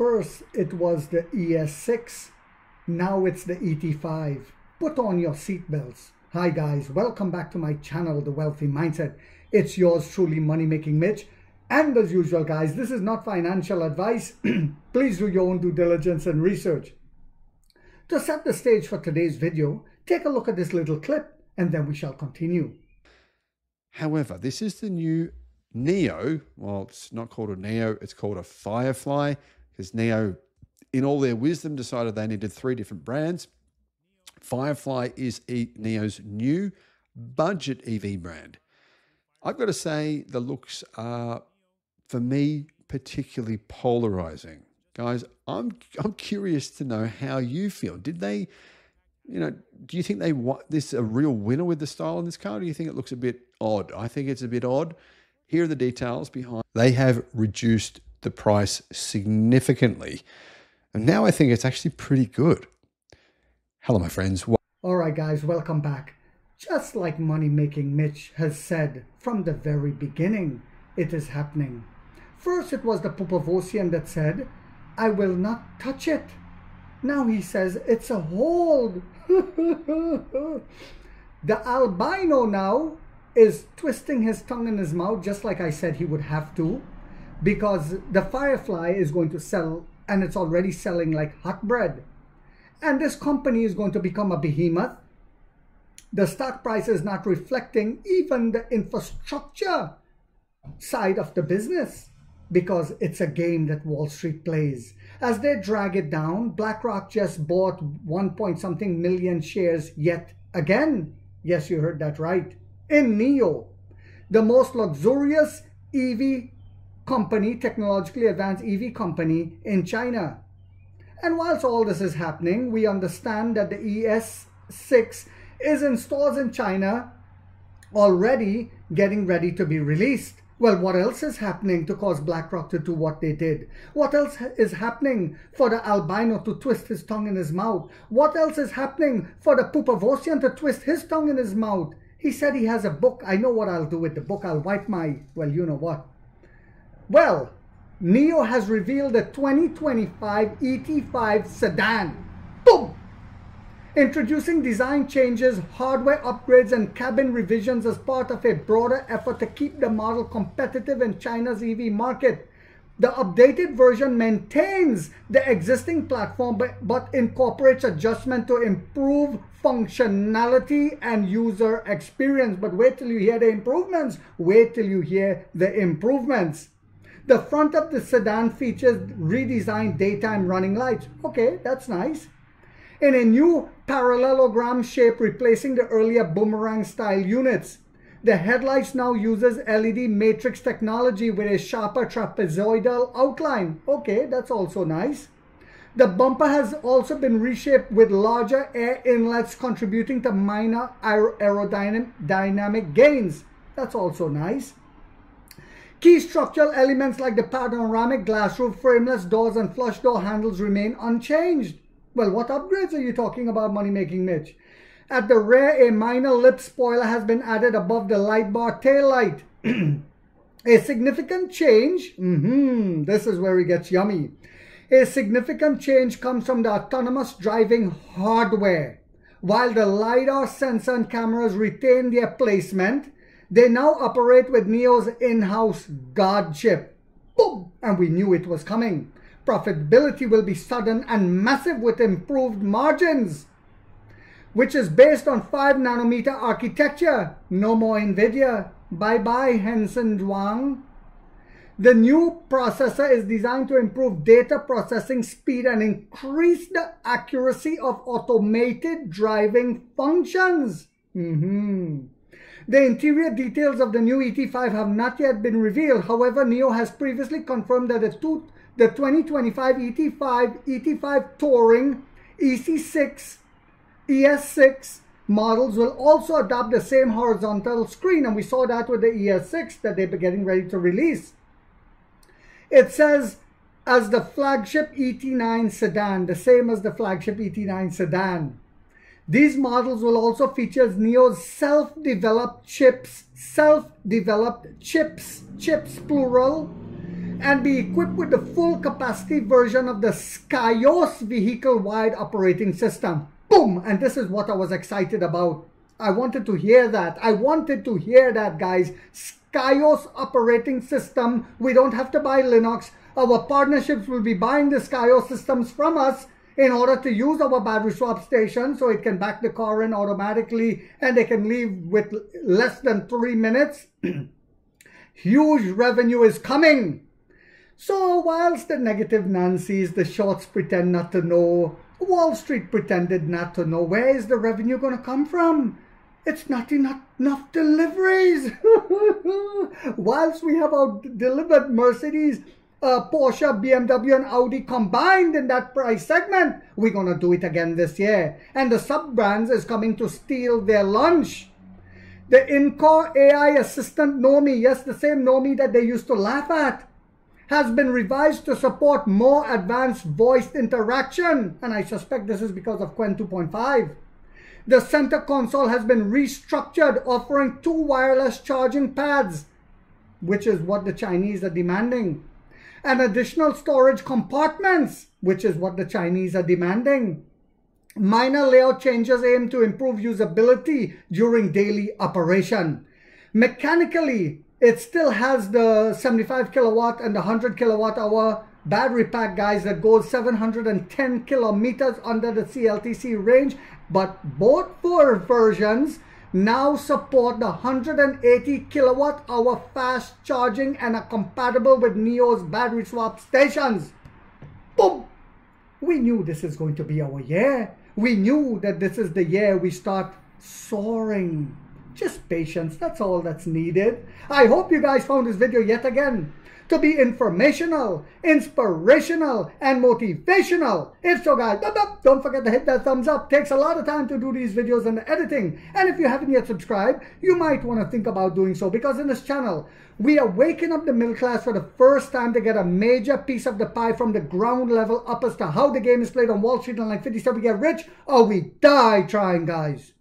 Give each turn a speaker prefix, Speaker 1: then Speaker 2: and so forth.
Speaker 1: First, it was the ES6. Now it's the ET5. Put on your seatbelts. Hi guys, welcome back to my channel, The Wealthy Mindset. It's yours truly, Money Making Mitch. And as usual, guys, this is not financial advice. Please do your own due diligence and research. To set the stage for today's video, take a look at this little clip and then we shall continue.
Speaker 2: However, this is the new NIO. Well, it's not called a NIO, it's called a Firefly because NIO, in all their wisdom, decided they needed three different brands. Firefly is NIO's new budget EV brand. I've got to say, the looks are, for me, particularly polarizing. Guys, I'm, I'm curious to know how you feel. Did they, you know, do you think they want this a real winner with the style in this car? Do you think it looks a bit odd? I think it's a bit odd. Here are the details behind. They have reduced the price significantly. And now I think it's actually pretty good. Hello, my friends.
Speaker 1: All right, guys, welcome back. Just like Money Making Mitch has said from the very beginning, it is happening. First, it was the Pupavosian that said, I will not touch it. Now he says it's a hold. the albino now is twisting his tongue in his mouth just like I said he would have to because the Firefly is going to sell and it's already selling like hot bread. And this company is going to become a behemoth. The stock price is not reflecting even the infrastructure side of the business because it's a game that Wall Street plays. As they drag it down, BlackRock just bought one point something million shares yet again. Yes, you heard that right. In NIO, the most luxurious EV company, technologically advanced EV company in China. And whilst all this is happening, we understand that the ES6 is in stores in China already getting ready to be released. Well, what else is happening to cause BlackRock to do what they did? What else is happening for the albino to twist his tongue in his mouth? What else is happening for the Pupavosian to twist his tongue in his mouth? He said he has a book. I know what I'll do with the book. I'll wipe my, well, you know what. Well, NIO has revealed the 2025 ET5 sedan. Boom! Introducing design changes, hardware upgrades, and cabin revisions as part of a broader effort to keep the model competitive in China's EV market. The updated version maintains the existing platform but, but incorporates adjustment to improve functionality and user experience. But wait till you hear the improvements. Wait till you hear the improvements. The front of the sedan features redesigned daytime running lights. Okay, that's nice. In a new parallelogram shape replacing the earlier boomerang style units. The headlights now uses LED matrix technology with a sharper trapezoidal outline. Okay, that's also nice. The bumper has also been reshaped with larger air inlets contributing to minor aerodynamic gains. That's also nice. Key structural elements like the panoramic glass roof, frameless doors, and flush door handles remain unchanged. Well, what upgrades are you talking about, Money Making Mitch? At the rear, a minor lip spoiler has been added above the light bar tail light. a significant change, mm -hmm, this is where it gets yummy. A significant change comes from the autonomous driving hardware. While the LiDAR sensor and cameras retain their placement, they now operate with NIO's in-house God chip. Boom! And we knew it was coming. Profitability will be sudden and massive with improved margins, which is based on 5 nanometer architecture. No more NVIDIA. Bye-bye, Jensen Huang. The new processor is designed to improve data processing speed and increase the accuracy of automated driving functions. Mm -hmm. The interior details of the new ET5 have not yet been revealed. However, NIO has previously confirmed that the, two, the 2025 ET5, ET5 Touring, EC6, ES6 models will also adopt the same horizontal screen. And we saw that with the ES6 that they're getting ready to release. It says as the flagship ET9 sedan, the same as the flagship ET9 sedan. These models will also feature NIO's self-developed chips, self-developed chips, chips plural, and be equipped with the full capacity version of the SkyOS vehicle-wide operating system. Boom! And this is what I was excited about. I wanted to hear that. I wanted to hear that, guys. SkyOS operating system. We don't have to buy Linux. Our partnerships will be buying the SkyOS systems from us in order to use our battery swap station so it can back the car in automatically and they can leave with less than three minutes. Huge revenue is coming. So whilst the negative Nancy's, the shorts pretend not to know, Wall Street pretended not to know, where is the revenue going to come from? It's not enough, enough deliveries. whilst we have our delivered Mercedes, uh, Porsche, BMW, and Audi combined in that price segment, we're going to do it again this year. And the sub-brands is coming to steal their lunch. The in-car AI assistant Nomi, yes, the same Nomi that they used to laugh at, has been revised to support more advanced voice interaction. And I suspect this is because of Qwen 2.5. The center console has been restructured, offering two wireless charging pads, which is what the Chinese are demanding. And additional storage compartments, which is what the Chinese are demanding. Minor layout changes aim to improve usability during daily operation. Mechanically, it still has the 75 kilowatt and the 100 kilowatt hour battery pack, guys, that goes 710 kilometers under the CLTC range. But both four versions now support the 180 kilowatt hour fast charging and are compatible with NIO's battery swap stations. Boom! We knew this is going to be our year. We knew that this is the year we start soaring. Just patience, that's all that's needed. I hope you guys found this video yet again to be informational, inspirational, and motivational. If so, guys, don't forget to hit that thumbs up. Takes a lot of time to do these videos and the editing. And if you haven't yet subscribed, you might want to think about doing so because in this channel, we are waking up the middle class for the first time to get a major piece of the pie from the ground level up as to how the game is played on Wall Street and like 50 Cent we get rich or we die trying, guys.